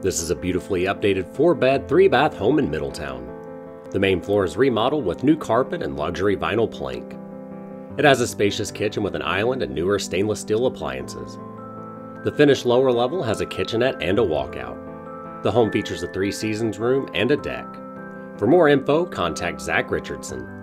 This is a beautifully updated 4 bed, 3 bath home in Middletown. The main floor is remodeled with new carpet and luxury vinyl plank. It has a spacious kitchen with an island and newer stainless steel appliances. The finished lower level has a kitchenette and a walkout. The home features a three seasons room and a deck. For more info, contact Zack Richardson